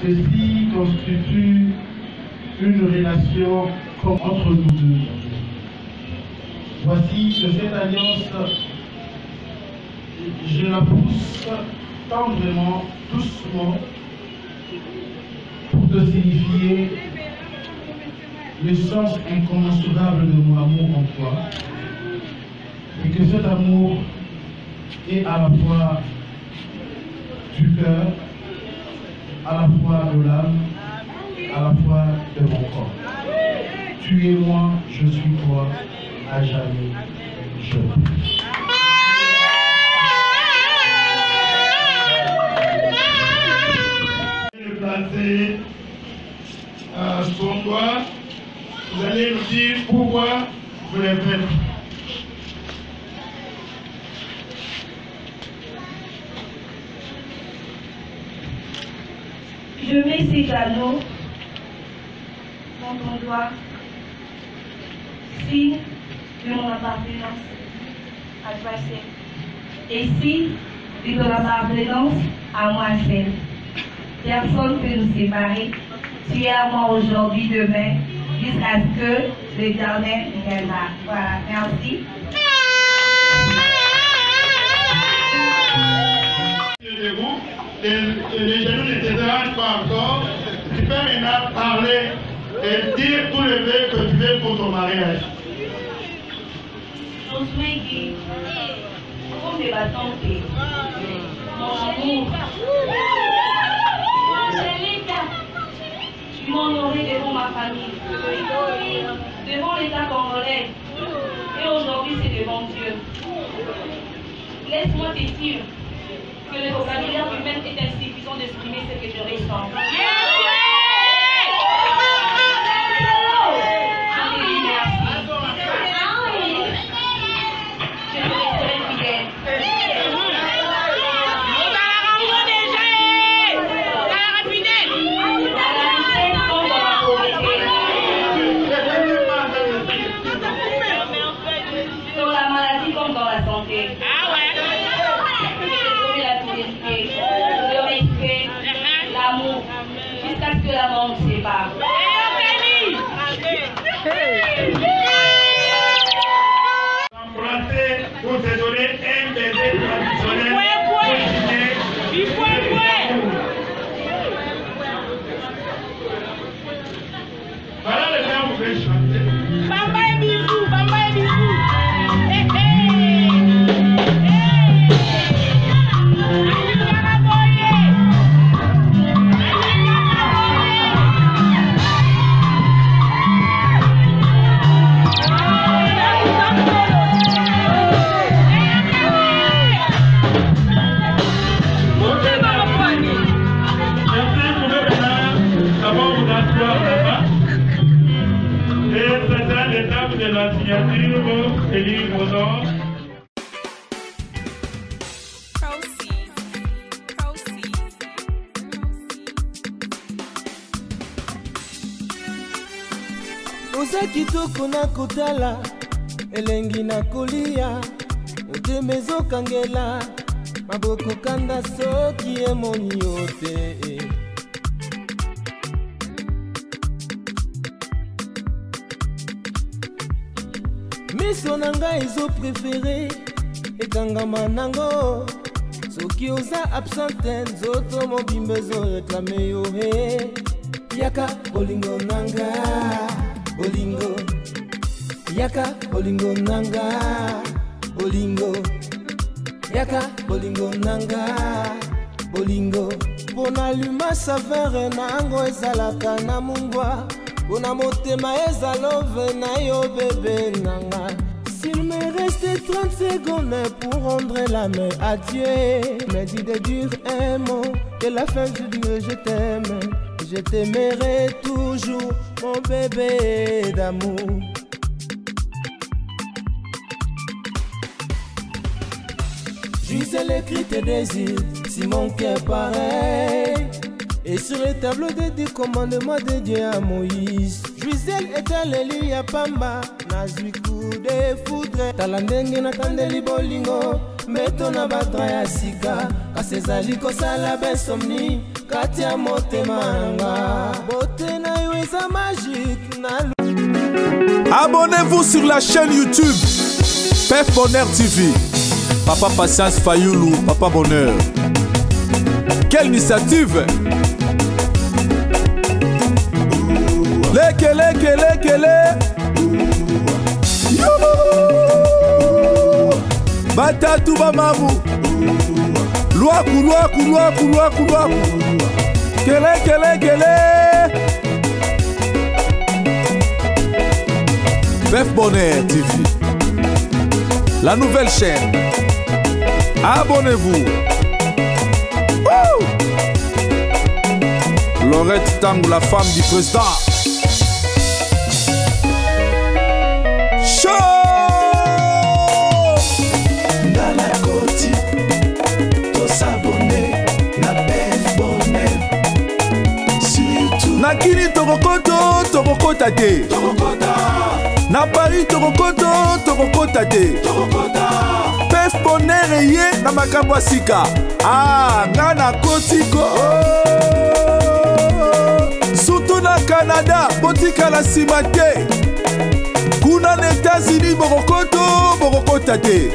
Ceci constitue une relation entre nous deux. Voici que cette alliance, je la pousse tendrement, doucement, pour te signifier le sens incommensurable de mon amour en toi. Et que cet amour est à la fois du cœur, à la fois de l'âme, à la fois de mon corps. Tu es moi, je suis toi, à jamais, je prie. le placer à son doigt. Vous allez nous dire pourquoi vous les faites. Ces anneaux dans ton doigt, signe de mon appartenance à toi seul. Et signe de ton appartenance à moi seul. Personne ne peut nous séparer. Tu es à moi aujourd'hui, demain, jusqu'à ce que l'éternel viendra. Voilà, merci. les, Tu peux maintenant parler et dire tous les vœux que tu veux pour ton mariage. Mon amour, tu honoré devant ma famille, devant l'État congolais, et aujourd'hui c'est devant Dieu. Laisse-moi te dire que le vocabulaire humain est insuffisant d'exprimer ce que je ressens. De la signature. Proceed. Proceed. oza kitoko na kotala elengi na kolia motema ezokangela maboko kanda soki emoni yo te miso na ngai ezoprefere ekangama nango. Soki oza absente nzoto mobimba ezoreklame yo he. Yaka bolingo nanga bolingo. Yaka bolingo nanga bolingo. Yaka bolingo nanga bolingo. Mpo na luma savere nango ezalaka na mungwa motema eza love na yo bebe S'il me restait 30 secondes pour rendre la main à Dieu, mais dis de dire un mot, que la fin je dirai je t'aime, je t'aimerai toujours, mon bébé d'amour. Gisèle écrit tes désirs, si mon cœur pareil. Et sur le tableau des dix commandements de Dieu à Moïse, Gisèle etala Elia pamba nazwi coup de foudre tala ndenge natandeli bolingo mbeto na badra ya sika kasi ezali kosala bensomni kati ya motema nanga bote na yo eza magike na Abonnez-vous sur la chaîne YouTube Pef Bonheur TV. Papa Patience Fayoulou, Papa Bonheur. Quelle initiative Leke, leke, leke, le. Youhou. Batatu bamamu. Luaku, luaku, luaku, luaku, luaku. Kele, kele, kele. Bef Bonheur TV. La nouvelle chaîne. Abonnez-vous. Laurette Tangou, la femme du président. Tokokota te. Na paris tokokoto tokokota te. Pef bonheur eye na makambo ya sika. Ah nga nakotiko surtout na canada botikala nsima te. Kuna na etats-unis bokokoto bokokota te.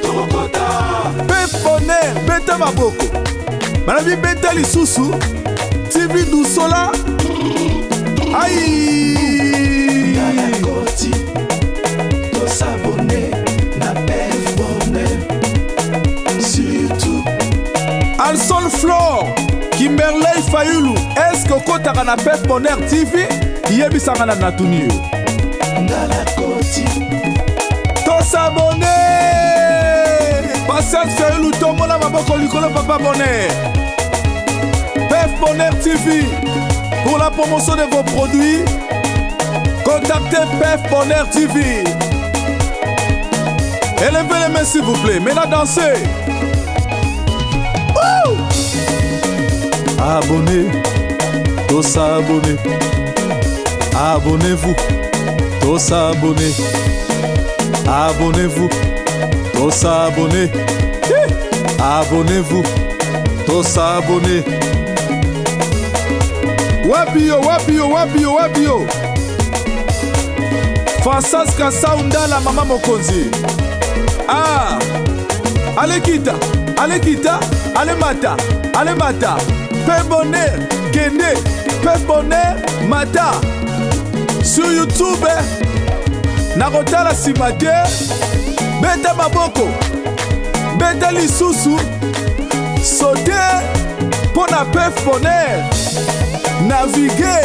Pef bonheur beta maboko. Banabi beta lisusu. Tv dusola. Ai koti tosabone na bonheur. Surtout. Alson flor kimberley fayulu eske okotaka na pef bonheur tv yebisanga na natuni yo ngala koti. Tosabone patience fayulu tombola maboko likolo papa bonheur. Pef bonheur tv pour la promotion de vos produits contactez pef bonheur tv élevez les mains s'il vous plaît. Maintenant dansez Wouh! abonnez. Tosabone abonnez-vous. Tosabone abonnez-vous. Tosabone abonnez-vous. Tosabone wapi yo wapi yo wapi yo wapi fasas kasaundala mama mokonzi. A ah. alekita alekita alemata alemata mpe boner kende mpe boner mata. Sur youtube eh. nakotala nsima te. Beta maboko beta lisusu. Sote mpo na pef boner navige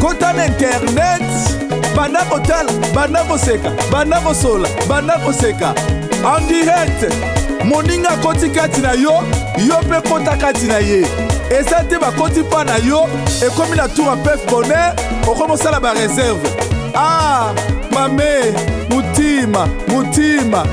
kota na internet. Banda kotala banda koseka banda kosola banda koseka en direct moninga akoti kati na yo yo mpe kota kati na ye. Eza te bakoti mpa na yo ekómi na tour ya pef bonheur okomi osala bareserve ah mame motima motima